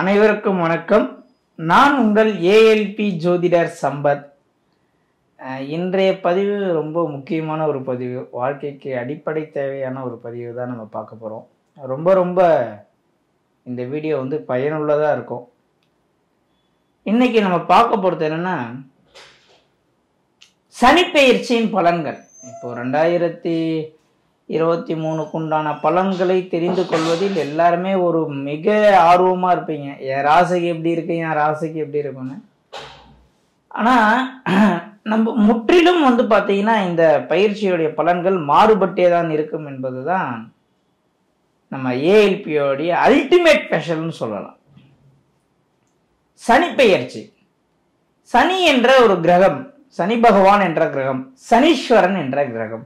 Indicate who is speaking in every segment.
Speaker 1: அனைவருக்கும் வணக்கம். நான் உங்கள் ஏஎல்பி ஜோதிடர் சம்பத். இன்றைய பதிவு ரொம்ப முக்கியமான ஒரு பதிவு. வாழ்க்கைக்கு அடிப்படை தேவையான ஒரு பதிவு தான் நம்ம பார்க்க போகிறோம் ரொம்ப ரொம்ப இந்த வீடியோ வந்து பயனுள்ளதாக இருக்கும். இன்றைக்கி நம்ம பார்க்க போகிறது என்னென்னா சனிப்பெயர்ச்சியின் பலன்கள். இப்போ ரெண்டாயிரத்தி இருபத்தி மூணுக்கு உண்டான பலன்களை தெரிந்து கொள்வதில் எல்லாருமே ஒரு மிக ஆர்வமாக இருப்பீங்க. என் ராசிக்கு எப்படி இருக்கு? என் ராசிக்கு எப்படி இருக்குன்னு. ஆனால் நம்ம முற்றிலும் வந்து பார்த்தீங்கன்னா இந்த பயிற்சியுடைய பலன்கள் மாறுபட்டே தான் இருக்கும் என்பது தான் நம்ம ஏஎல்பியோடைய அல்டிமேட் ஸ்பெஷல்னு சொல்லலாம். சனி பெயர்ச்சி சனி என்ற ஒரு கிரகம் சனி பகவான் என்ற கிரகம் சனீஸ்வரன் என்ற கிரகம்.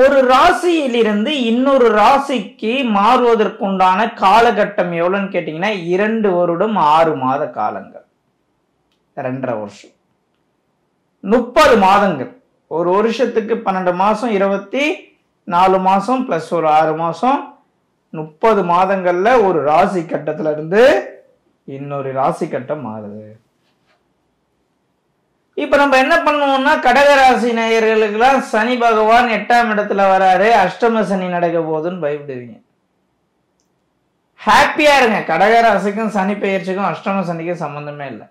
Speaker 1: ஒரு ராசியிலிருந்து இன்னொரு ராசிக்கு மாறுவதற்குண்டான காலகட்டம் எவ்வளோன்னு கேட்டிங்கன்னா இரண்டு வருடம் ஆறு மாத காலங்கள். ரெண்டரை வருஷம். முப்பது மாதங்கள். ஒரு வருஷத்துக்கு பன்னெண்டு மாதம் இருபத்தி நாலு மாதம் ப்ளஸ் ஒரு ஆறு மாதம் முப்பது மாதங்களில் ஒரு ராசி கட்டத்திலிருந்து இன்னொரு ராசி கட்டம் மாறுது. இப்போ நம்ம என்ன பண்ணுவோம்னா கடகராசி நேயர்களுக்கெல்லாம் சனி பகவான் எட்டாம் இடத்துல வராரு. அஷ்டம சனி நடக்க போகுதுன்னு பயப்படுவீங்க. ஹாப்பியாக இருங்க. கடகராசிக்கும் சனி பெயர்ச்சிக்கும் அஷ்டம சனிக்கும் சம்மந்தமே இல்லை.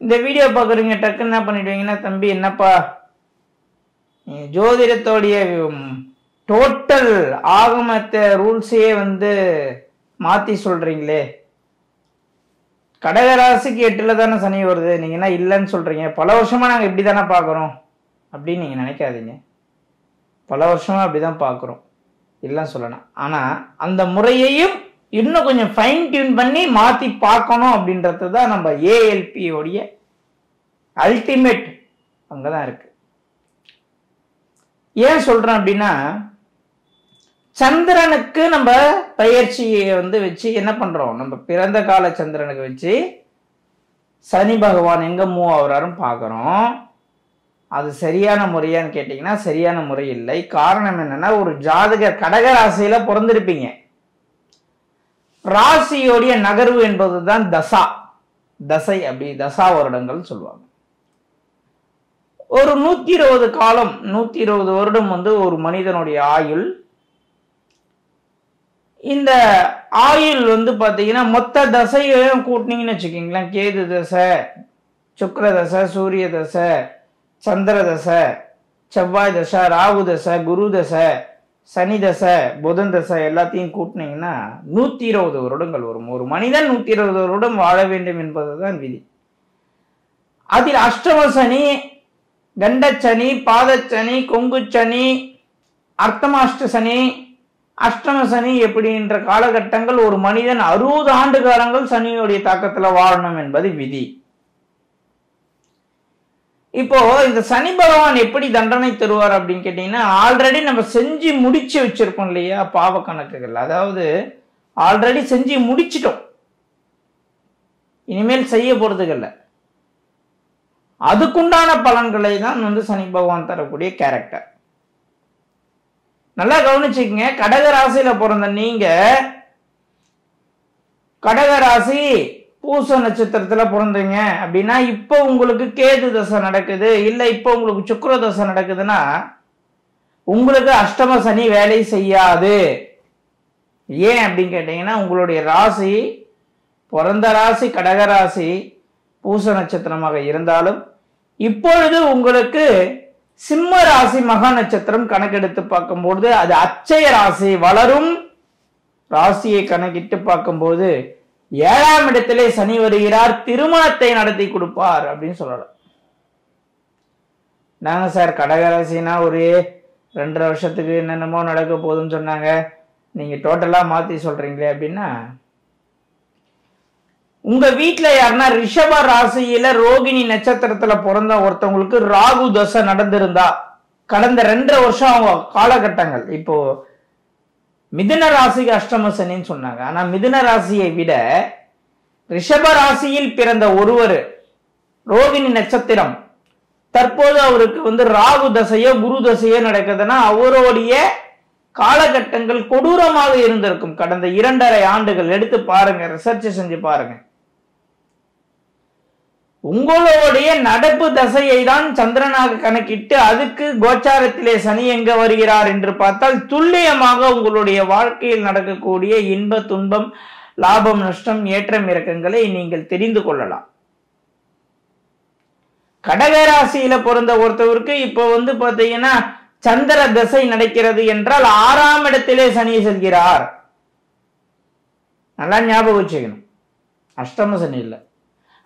Speaker 1: இந்த வீடியோ பார்க்குறீங்க டக்குன்னு என்ன பண்ணிடுவீங்கன்னா தம்பி என்னப்பா? நீ ஜோதிடத்தோடைய டோட்டல் ஆகமத்த ரூல்ஸையே வந்து மாற்றி சொல்கிறீங்களே கடகராசிக்கு எட்டுல தானே சனி வருது. நீங்க என்ன இல்லைன்னு சொல்றீங்க. பல வருஷமா நாங்க இப்படி தானே பாக்குறோம் அப்படின்னு நீங்க நினைக்காதீங்க. பல வருஷமா அப்படிதான் பாக்குறோம் இல்லைன்னு சொல்லணும் ஆனா அந்த முறையையும் இன்னும் கொஞ்சம் ஃபைன் டியூன் பண்ணி மாத்தி பார்க்கணும் அப்படின்றது தான் நம்ம ஏஎல்பியோடைய அல்டிமேட் அங்கதான் இருக்கு. ஏன் சொல்றேன் அப்படின்னா சந்திரனுக்கு நம்ம பயிற்சியை வந்து வச்சு என்ன பண்றோம்? நம்ம பிறந்த கால சந்திரனுக்கு வச்சு சனி பகவான் எங்க மூவ் ஆகுறாருன்னு பார்க்குறோம் அது சரியான முறையான்னு கேட்டிங்கன்னா சரியான முறை இல்லை. காரணம் என்னன்னா ஒரு ஜாதகர் கடக ராசியில பிறந்திருப்பீங்க. ராசியோடைய நகர்வு என்பது தான் தசா. தசை அப்படி தசா வருடங்கள் சொல்லுவாங்க. ஒரு நூத்தி இருபது காலம் நூத்தி இருபது வருடம் வந்து ஒரு மனிதனுடைய ஆயுள் இந்த ஆயுள் வந்து பார்த்தீங்கன்னா மொத்த தசையையும் கூட்டினீங்கன்னு வச்சுக்கிங்களேன். கேது தசை சுக்கர தசை சூரிய தசை சந்திர தசை செவ்வாய் தசை ராகு தசை குரு தசை சனி தசை புதன் தசை எல்லாத்தையும் கூட்டினீங்கன்னா நூற்றி இருபது வருடங்கள் வரும். ஒரு மனிதன் நூற்றி இருபது வருடம் வாழ வேண்டும் என்பதுதான் விதி. அதில் அஷ்டம சனி கண்டச்சனி பாதச்சனி கொங்குச்சனி அர்த்தமாஷ்ட சனி அஷ்டம சனி எப்படின்ற காலகட்டங்கள் ஒரு மனிதன் அறுபது ஆண்டு காலங்கள் சனியுடைய தாக்கத்தில் வாழணும் என்பது விதி. இப்போ இந்த சனி பகவான் எப்படி தண்டனை தருவார் அப்படின்னு கேட்டீங்கன்னா ஆல்ரெடி நம்ம செஞ்சு முடிச்சு வச்சிருக்கோம் இல்லையா பாவ கணக்குகள். அதாவது ஆல்ரெடி செஞ்சு முடிச்சிட்டோம். இனிமேல் செய்ய போறதுக்கு அதுக்குண்டான பலன்களை தான் வந்து சனி பகவான் தரக்கூடிய கேரக்டர் நல்லா கவனிச்சுக்கங்க. கடக ராசியில பிறந்த நீங்க கடக ராசி பூச நட்சத்திரத்துல பிறந்தீங்க. அப்படின்னா இப்போ உங்களுக்கு கேது தசை நடக்குது. இல்ல இப்போ உங்களுக்கு சுக்கர தசை நடக்குதுன்னா உங்களுக்கு அஷ்டம சனி வேலை செய்யாது. ஏன் அப்படின்னு கேட்டீங்கன்னா உங்களுடைய ராசி பிறந்த ராசி கடக ராசி பூச நட்சத்திரமாக இருந்தாலும் இப்பொழுது உங்களுக்கு சிம்ம ராசி மகா நட்சத்திரம் கணக்கெடுத்து பார்க்கும்போது அது அச்சய ராசி வளரும் ராசியை கணக்கிட்டு பார்க்கும்போது ஏழாம் இடத்திலே சனி வருகிறார் திருமணத்தை நடத்தி கொடுப்பார் அப்படின்னு சொல்லலாம். நாங்க சார் கடகராசினா ஒரு ரெண்டரை வருஷத்துக்கு என்னென்னமோ நடக்க போகுதுன்னு சொன்னாங்க. நீங்க டோட்டலா மாத்தி சொல்றீங்களே அப்படின்னா உங்க வீட்டுல யாருன்னா ரிஷப ராசியில ரோகிணி நட்சத்திரத்துல பிறந்த ஒருத்தவங்களுக்கு ராகு தசை நடந்திருந்தா கடந்த ரெண்டரை வருஷம் அவங்க காலகட்டங்கள் இப்போ மிதுன ராசிக்கு அஷ்டம சனின்னு சொன்னாங்க. ஆனா மிதுன ராசியை விட ரிஷப ராசியில் பிறந்த ஒருவர் ரோகிணி நட்சத்திரம் தற்போது அவருக்கு வந்து ராகு தசையோ குரு தசையோ நடக்குதுன்னா அவருடைய காலகட்டங்கள் கொடூரமாக இருந்திருக்கும். கடந்த இரண்டரை ஆண்டுகள் எடுத்து பாருங்க ரிசர்ச் செஞ்சு பாருங்க. உங்களுடைய நடப்பு தசையை தான் சந்திரனாக கணக்கிட்டு அதுக்கு கோச்சாரத்திலே சனி எங்க வருகிறார் என்று பார்த்தால் துல்லியமாக உங்களுடைய வாழ்க்கையில் நடக்கக்கூடிய இன்ப துன்பம் லாபம் நஷ்டம் ஏற்றம் இறக்கங்களை நீங்கள் தெரிந்து கொள்ளலாம். கடகராசியில பிறந்த ஒருத்தவருக்கு இப்போ வந்து பாத்தீங்கன்னா சந்திர தசை நடக்கிறது என்றால் ஆறாம் இடத்திலே சனி செல்கிறார். நல்லா ஞாபகம் வச்சுக்கணும். அஷ்டம சனி இல்லை.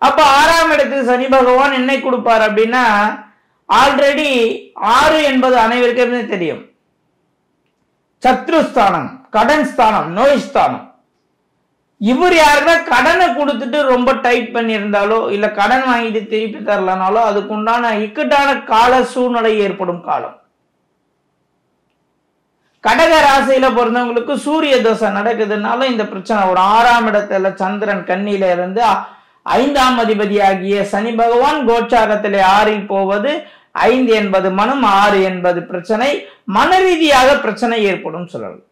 Speaker 1: அப்ப ஆறாம் இடத்துக்கு சனி பகவான் என்னை கொடுப்பார் அப்படின்னா ஆல்ரெடி ஆறு என்பது அனைவருக்குமே தெரியும். சத்ருஸ்தானம் கடன் ஸ்தானம் நோய் ஸ்தானம். இவர் யாருன்னா கடனை கொடுத்துட்டு ரொம்ப டைட் பண்ணியிருந்தாலோ இல்ல கடன் வாங்கிட்டு திருப்பி தரலனாலோ அதுக்குண்டான இக்கட்டான கால சூழ்நிலை ஏற்படும் காலம். கடக ராசியில பிறந்தவங்களுக்கு சூரிய தசை நடக்குதுனால இந்த பிரச்சனை ஒரு ஆறாம் இடத்துல சந்திரன் கண்ணில இருந்து ஐந்தாம் அதிபதியாகிய சனி பகவான் கோச்சாரத்திலே ஆறில் போவது ஐந்து என்பது மனம் ஆறு என்பது பிரச்சனை மன ரீதியாக பிரச்சனை ஏற்படும் சொல்லலாம்.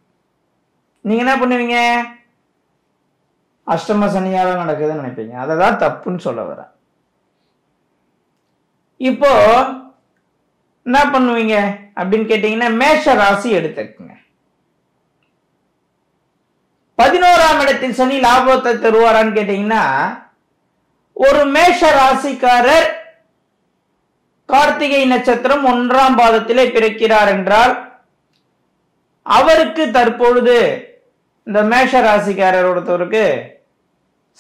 Speaker 1: நீங்க என்ன பண்ணுவீங்க? அஷ்டம சனியாக நடக்குதுன்னு நினைப்பீங்க. அதை தான் தப்புன்னு சொல்ல வரேன் இப்போ என்ன பண்ணுவீங்க? அப்படின்னு கேட்டீங்கன்னா மேஷ ராசி எடுத்துக்கங்க. பதினோராம் இடத்தில் சனி லாபத்தை தருவாரான்னு கேட்டீங்கன்னா ஒரு மேஷ ராசிக்காரர் கார்த்திகை நட்சத்திரம் ஒன்றாம் பாதத்திலே பிறக்கிறார் என்றால் அவருக்கு தற்பொழுது இந்த மேஷ ராசிக்காரர் ஒருத்தவருக்கு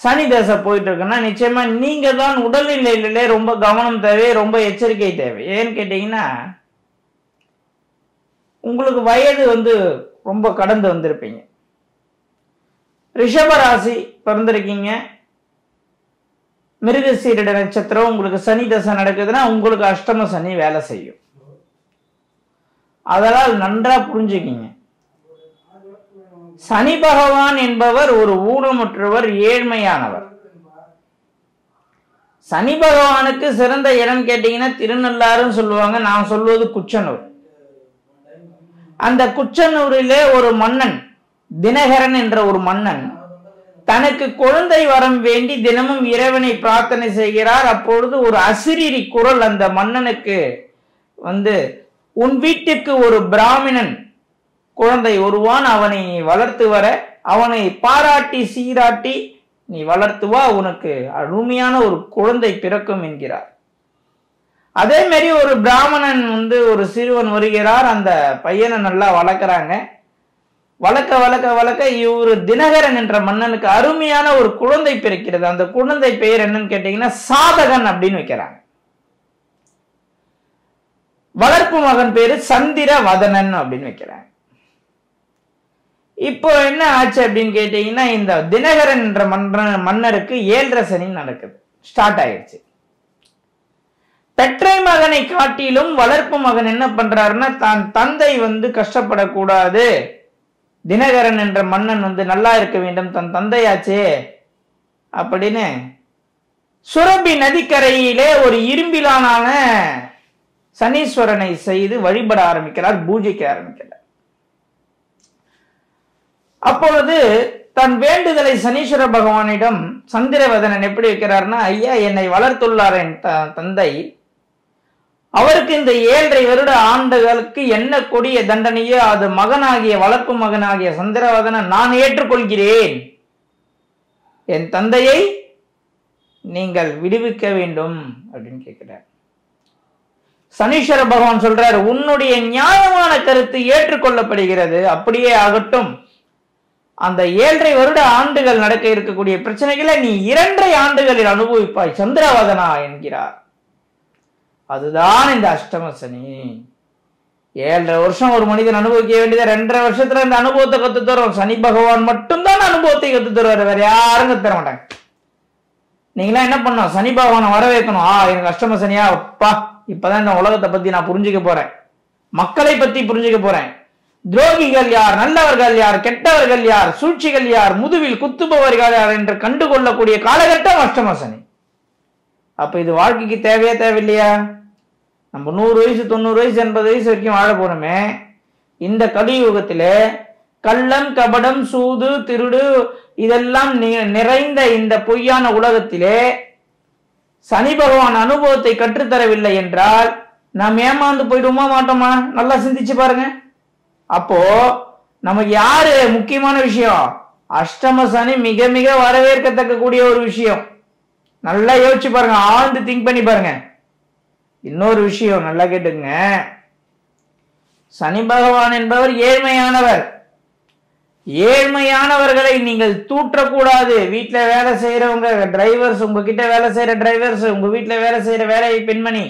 Speaker 1: சனி தசை போயிட்டு இருக்குன்னா நிச்சயமா நீங்க தான் உடல்நிலையிலே ரொம்ப கவனம் தேவை ரொம்ப எச்சரிக்கை தேவை. ஏன்னு கேட்டீங்கன்னா உங்களுக்கு வயது வந்து ரொம்ப கடந்து வந்திருப்பீங்க. ரிஷப ராசி பிறந்திருக்கீங்க. மிருகசீரிட நட்சத்திரம் உங்களுக்கு சனி தசை நடக்குதுன்னா உங்களுக்கு அஷ்டம சனி வேலை செய்யும். அதனால் நன்றா புரிஞ்சுக்கிங்க. சனி பகவான் என்பவர் ஒரு ஊனமுற்றவர் ஏழ்மையானவர். சனி பகவானுக்கு சிறந்த இடம் கேட்டீங்கன்னா திருநள்ளாறுன்னு சொல்லுவாங்க. நான் சொல்வது குச்சனூர். அந்த குச்சனூரிலே ஒரு மன்னன் தினகரன் என்ற ஒரு மன்னன் தனக்கு குழந்தை வரம் வேண்டி தினமும் இறைவனை பிரார்த்தனை செய்கிறார். அப்பொழுது ஒரு அசிரிரி குரல் அந்த மன்னனுக்கு வந்து உன் வீட்டுக்கு ஒரு பிராமணன் குழந்தை வருவான் அவனை நீ வளர்த்து வர அவனை பாராட்டி சீராட்டி நீ வளர்த்து வா உனக்கு அருமையான ஒரு குழந்தை பிறக்கும் என்கிறார். அதே மாதிரி ஒரு பிராமணன் வந்து ஒரு சிறுவன் வருகிறார். அந்த பையனை நல்லா வளர்க்குறாங்க. வளர்க்க வளர்க்க வளர்க்க இவரு தினகரன் என்ற மன்னனுக்கு அருமையான ஒரு குழந்தை பிறக்கிறது. அந்த குழந்தை பெயர் என்னன்னு கேட்டீங்கன்னா சாதகன் அப்படின்னு வைக்கிறாங்க. வளர்ப்பு மகன் பேரு சந்திர வதனன் அப்படின்னு வைக்கிறாங்க. இப்போ என்ன ஆச்சு அப்படின்னு கேட்டீங்கன்னா இந்த தினகரன் என்ற மன்ன மன்னருக்கு ஏழரை சனி நடக்குது. ஸ்டார்ட் ஆயிடுச்சு. பெற்றை மகனை காட்டிலும் வளர்ப்பு மகன் என்ன பண்றாருன்னா தான் தந்தை வந்து கஷ்டப்படக்கூடாது. தினகரன் என்ற மன்னன் வந்து நல்லா இருக்க வேண்டும் தன் தந்தையாச்சே அப்படின்னு சுரபி நதிக்கரையிலே ஒரு இரும்பிலானான சனீஸ்வரனை செய்து வழிபட ஆரம்பிக்கிறார் பூஜைக்க ஆரம்பிக்கிறார். அப்பொழுது தன் வேண்டுதலை சனீஸ்வர பகவானிடம் சந்திரவதனன் எப்படி வைக்கிறார்னா ஐயா என்னை வளர்த்துள்ளார் என் தந்தை. அவருக்கு இந்த ஏழரை வருட ஆண்டுகளுக்கு என்ன கொடிய தண்டனையோ அது மகனாகிய வளர்ப்பு மகனாகிய சந்திரவதனன் நான் ஏற்றுக்கொள்கிறேன். என் தந்தையை நீங்கள் விடுவிக்க வேண்டும் அப்படின்னு கேட்கிறார். சனீஸ்வர பகவான் சொல்றார் உன்னுடைய நியாயமான கருத்து ஏற்றுக்கொள்ளப்படுகிறது. அப்படியே ஆகட்டும். அந்த ஏழரை வருட ஆண்டுகள் நடக்க இருக்கக்கூடிய பிரச்சனைகளை நீ இரண்டரை ஆண்டுகளில் அனுபவிப்பாய் சந்திரவதனா என்கிறார். அதுதான் இந்த அஷ்டம சனி. ஏழரை வருஷம் ஒரு மனிதன் அனுபவிக்க வேண்டியது ரெண்டரை வருஷத்துல இந்த அனுபவத்தை கத்து தரும் சனி பகவான் மட்டும்தான் அனுபவத்தை கத்து தருவாரு வேற யாரும் கத்து தர மாட்டாங்க. நீங்களாம் என்ன பண்ணும் சனி பகவானை வர வைக்கணும் ஆ எனக்கு அஷ்டம சனியா? அப்பா இப்பதான் இந்த உலகத்தை பத்தி நான் புரிஞ்சுக்க போறேன். மக்களை பத்தி புரிஞ்சுக்க போறேன். துரோகிகள் யார்? நல்லவர்கள் யார்? கெட்டவர்கள் யார்? சூழ்ச்சிகள் யார்? முதுவில் குத்துபவர்கள் யார் என்று கண்டுகொள்ளக்கூடிய காலகட்டம் அஷ்டம சனி. அப்ப இது வாழ்க்கைக்கு தேவையா தேவையில்லையா? நம்ம நூறு வயசு தொண்ணூறு வயசு எண்பது வயசு வரைக்கும் வாழ போறோமே இந்த கலியுகத்தில் கள்ளம் கபடம் சூது திருடு இதெல்லாம் நிறைந்த இந்த பொய்யான உலகத்திலே சனி பகவான் அனுபவத்தை கற்றுத்தரவில்லை என்றால் நாம் ஏமாந்து போயிடுமா மாட்டோமா? நல்லா சிந்திச்சு பாருங்க. அப்போ நமக்கு யாரு முக்கியமான விஷயம்? அஷ்டம சனி மிக மிக வரவேற்கத்தக்க கூடிய ஒரு விஷயம். நல்லா யோசிச்சு பாருங்க ஆழ்ந்து திங்க் பண்ணி பாருங்க. இன்னொரு விஷயம் நல்லா கேட்டுங்க. சனி பகவான் என்பவர் ஏழ்மையானவர். ஏழ்மையானவர்களை நீங்கள் தூற்றக்கூடாது. வீட்டில் வேலை செய்யறவங்க டிரைவர்ஸ் உங்ககிட்ட வேலை செய்யற டிரைவர்ஸ் உங்க வீட்டில் வேலை செய்யற வேலையை பெண்மணி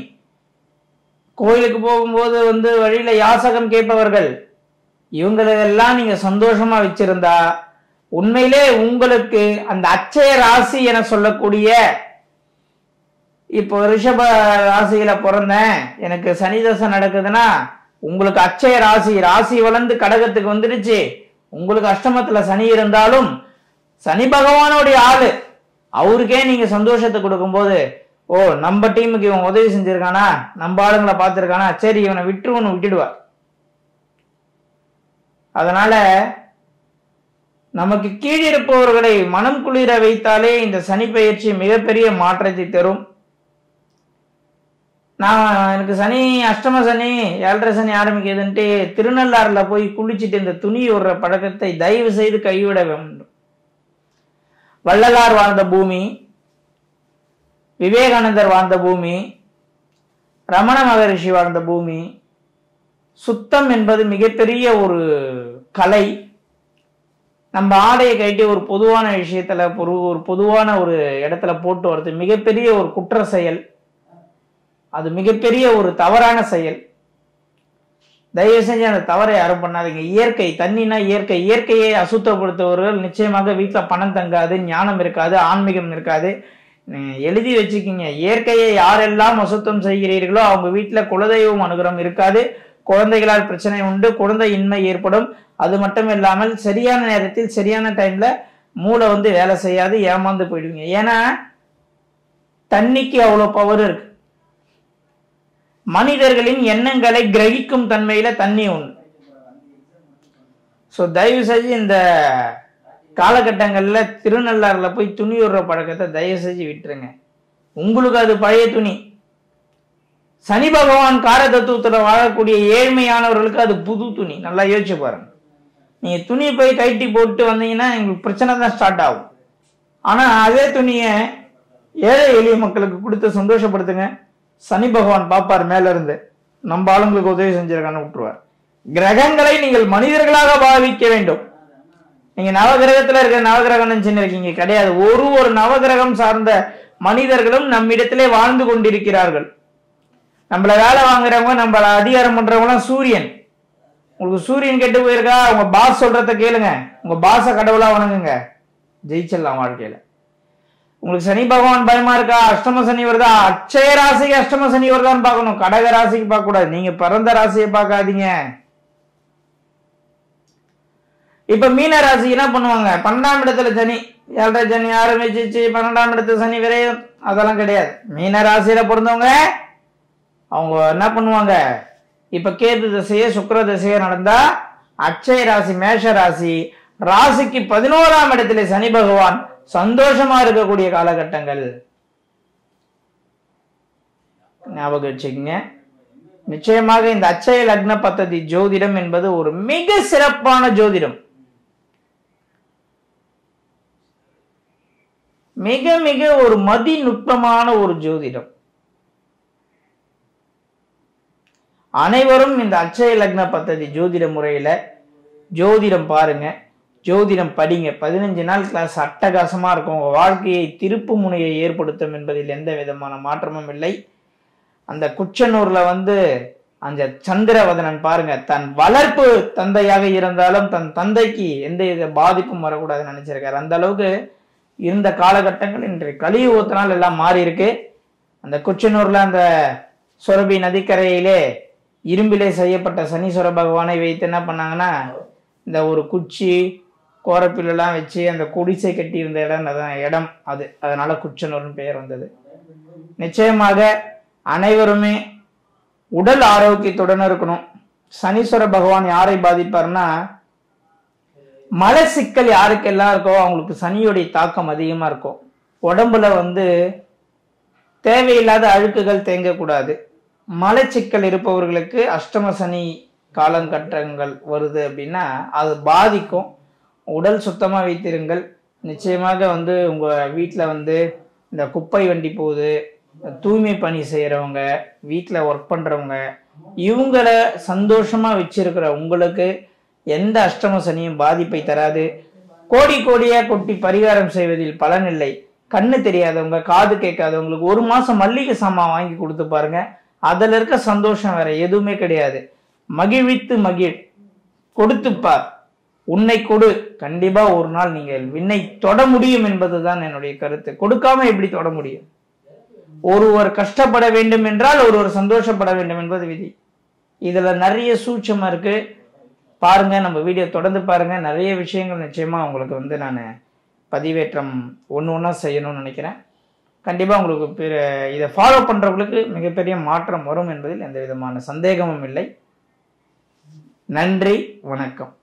Speaker 1: கோயிலுக்கு போகும்போது வந்து வழியில யாசகம் கேட்பவர்கள் இவங்களெல்லாம் நீங்க சந்தோஷமா வச்சிருந்தா உண்மையிலே உங்களுக்கு அந்த அச்சய ராசி என சொல்லக்கூடிய இப்போ ரிஷப ராசியில பிறந்தேன் எனக்கு சனி தசை நடக்குதுன்னா உங்களுக்கு அச்சய ராசி ராசி வளர்ந்து கடகத்துக்கு வந்துடுச்சு. உங்களுக்கு அஷ்டமத்துல சனி இருந்தாலும் சனி பகவானுடைய ஆளு. அவருக்கே நீங்க சந்தோஷத்தை கொடுக்கும்போது ஓ நம்ம டீமுக்கு இவன் உதவி செஞ்சிருக்கானா? நம்ம ஆளுங்களை பார்த்துருக்கானா? சரி இவனை விட்டுருவனு விட்டுடுவார் அதனால நமக்கு கீழிருப்பவர்களை மனம் குளிர வைத்தாலே இந்த சனி பயிற்சி மிகப்பெரிய மாற்றத்தை தரும். நான் எனக்கு சனி அஷ்டம சனி ஏழரை சனி ஆரம்பிக்குதுன்ட்டு திருநள்ளாறில் போய் குளிச்சுட்டு இந்த துணி விடுற பழக்கத்தை தயவு செய்து கைவிட வேண்டும். வள்ளலார் வாழ்ந்த பூமி விவேகானந்தர் வாழ்ந்த பூமி ரமண மகரிஷி வாழ்ந்த பூமி சுத்தம் என்பது மிகப்பெரிய ஒரு கலை. நம்ம ஆடையை கட்டி ஒரு பொதுவான விஷயத்துல ஒரு ஒரு பொதுவான ஒரு இடத்துல போட்டு வர்றது மிகப்பெரிய ஒரு குற்ற செயல் அது மிகப்பெரிய ஒரு தவறான செயல். தயவு செஞ்சு அந்த தவறை யாரும் பண்ணாதீங்க. இயற்கை தண்ணினா இயற்கை. இயற்கையை அசுத்தப்படுத்துபவர்கள் நிச்சயமாக வீட்டில் பணம் தங்காது ஞானம் இருக்காது ஆன்மீகம் இருக்காது. எழுதி வச்சுக்கிங்க. இயற்கையை யாரெல்லாம் அசுத்தம் செய்கிறீர்களோ அவங்க வீட்டில் குலதெய்வம் அனுகிரகம் இருக்காது. குழந்தைகளால் பிரச்சனை உண்டு குழந்தை இன்மை ஏற்படும். அது மட்டும் இல்லாமல் சரியான நேரத்தில் சரியான டைம்ல மூளை வந்து வேலை செய்யாது ஏமாந்து போயிடுவீங்க. ஏன்னா தண்ணிக்கு அவ்வளோ பவர் இருக்கு. மனிதர்களின் எண்ணங்களை கிரகிக்கும் தன்மையில தண்ணி உண்டு. ஸோ தயவு செஞ்சு இந்த காலகட்டங்களில் திருநள்ளாறில் போய் துணி விடுற பழக்கத்தை தயவு செஞ்சு விட்டுருங்க. உங்களுக்கு அது பழைய துணி. சனி பகவான் கார தத்துவத்தில் வாழக்கூடிய ஏழ்மையானவர்களுக்கு அது புது துணி. நல்லா யோசிச்சு பாருங்க. நீங்கள் துணி போய் கைட்டி போட்டு வந்தீங்கன்னா எங்களுக்கு பிரச்சனை தான் ஸ்டார்ட் ஆகும். ஆனால் அதே துணியை ஏழை எளிய மக்களுக்கு கொடுத்து சந்தோஷப்படுத்துங்க. சனி பகவான் பார்ப்பார் மேல இருந்து நம்ம ஆளுங்களுக்கு உதவி செஞ்சிருக்கான்னு விட்டுருவார் கிரகங்களை நீங்கள் மனிதர்களாக பாவிக்க வேண்டும். நீங்க நவகிரகத்துல இருக்கிற நவகிரகம் நினைச்சுன்னு இருக்கீங்க. கிடையாது. ஒரு ஒரு நவகிரகம் சார்ந்த மனிதர்களும் நம்மிடத்திலே வாழ்ந்து கொண்டிருக்கிறார்கள். நம்மள வேலை வாங்குறவங்க நம்மள அதிகாரம் பண்றவங்களாம் சூரியன். உங்களுக்கு சூரியன் கெட்டு போயிருக்கா? உங்க பாஸ் சொல்றத கேளுங்க. உங்க பாச கடவுளா வணங்குங்க. ஜெயிச்சிடலாம் வாழ்க்கையில. உங்களுக்கு சனி பகவான் பயமா இருக்கா? அஷ்டம சனி வருதா? அச்சய ராசிக்கு அஷ்டம சனி வருதான்னு பார்க்கணும். கடக ராசிக்கு பார்க்க கூடாது நீங்க பிறந்த ராசியை பார்க்காதீங்க. இப்ப மீன ராசி என்ன பண்ணுவாங்க? பன்னெண்டாம் இடத்துல சனி ஏழரை சனி ஆரம்பிச்சிச்சு பன்னெண்டாம் இடத்துல சனி விரையும் அதெல்லாம் கிடையாது. மீன ராசியில பிறந்தவங்க அவங்க என்ன பண்ணுவாங்க? இப்ப கேது திசையே சுக்கர திசையே நடந்தா அச்சய ராசி மேஷ ராசி ராசிக்கு பதினோராம் இடத்துல சனி பகவான் சந்தோஷமா இருக்கக்கூடிய காலகட்டங்கள். ஞாபகம் வச்சுக்கங்க. நிச்சயமாக இந்த அச்சய லக்ன பத்ததி ஜோதிடம் என்பது ஒரு மிக சிறப்பான ஜோதிடம். மிக மிக ஒரு மதிநுட்பமான ஒரு ஜோதிடம். அனைவரும் இந்த அச்சய லக்ன பத்ததி ஜோதிட முறையில ஜோதிடம் பாருங்க. ஜோதிடம் படிங்க. பதினஞ்சு நாள் கிளாஸ் அட்டகாசமாக இருக்கும். உங்கள் வாழ்க்கையை திருப்பு முனையை ஏற்படுத்தும் என்பதில் எந்த விதமான மாற்றமும் இல்லை. அந்த குச்சனூரில் வந்து அந்த சந்திரவதனன் பாருங்க தன் வளர்ப்பு தந்தையாக இருந்தாலும் தன் தந்தைக்கு எந்த வித பாதிப்பும் வரக்கூடாதுன்னு நினைச்சிருக்காரு. அந்த அளவுக்கு இருந்த காலகட்டங்கள் இன்றைய கலியுகத்தினால் எல்லாம் மாறி இருக்கு அந்த குச்சனூர்ல அந்த சுரபி நதிக்கரையிலே இரும்பிலே செய்யப்பட்ட சனீஸ்வர பகவானை வைத்து என்ன பண்ணாங்கன்னா இந்த ஒரு குச்சி கோரப்பில்லாம் வச்சு அந்த குடிசை கட்டி இருந்த இடம் அதான் இடம் அது. அதனால குச்சனூர்னு பெயர் வந்தது. நிச்சயமாக அனைவருமே உடல் ஆரோக்கியத்துடன் இருக்கணும். சனீஸ்வர பகவான் யாரை பாதிப்பார்னா மலச்சிக்கல் யாருக்கெல்லாம் இருக்கோ அவங்களுக்கு சனியுடைய தாக்கம் அதிகமாக இருக்கும். உடம்புல வந்து தேவையில்லாத அழுக்குகள் தேங்கக்கூடாது. மலச்சிக்கல் இருப்பவர்களுக்கு அஷ்டம சனி காலங்கட்டங்கள் வருது அப்படின்னா அது பாதிக்கும். உடல் சுத்தமாக வைத்திருங்கள். நிச்சயமாக வந்து உங்கள் வீட்டில் வந்து இந்த குப்பை வண்டி போகுது தூய்மை பணி செய்கிறவங்க வீட்டில் ஒர்க் பண்ணுறவங்க இவங்கள சந்தோஷமாக வச்சிருக்கிற உங்களுக்கு எந்த அஷ்டம சனியும் பாதிப்பை தராது. கோடி கோடியாக கொட்டி பரிகாரம் செய்வதில் பலனில்லை கண்ணு தெரியாதவங்க காது கேட்காதவங்களுக்கு ஒரு மாதம் மல்லிகை சாமான் வாங்கி கொடுத்து பாருங்க. அதில் இருக்க சந்தோஷம் வேற எதுவுமே கிடையாது. மகிழ்வித்து மகிழ். கொடுத்துப்பார். உன்னை கொடு. கண்டிப்பா ஒரு நாள் நீங்கள் விண்ணை தொட முடியும் என்பதுதான் என்னுடைய கருத்து. கொடுக்காம எப்படி தொட முடியும்? ஒருவர் கஷ்டப்பட வேண்டும் என்றால் ஒருவர் சந்தோஷப்பட வேண்டும் என்பது விதி. இதுல நிறைய சூட்சமா இருக்கு. பாருங்க நம்ம வீடியோ தொடர்ந்து பாருங்க. நிறைய விஷயங்கள் நிச்சயமா உங்களுக்கு வந்து நான் பதிவேற்றம் ஒன்று ஒன்றா செய்யணும்னு நினைக்கிறேன். கண்டிப்பாக உங்களுக்கு பிற- இதை ஃபாலோ பண்ணுறவங்களுக்கு மிகப்பெரிய மாற்றம் வரும் என்பதில் எந்த விதமான சந்தேகமும் இல்லை. நன்றி வணக்கம்.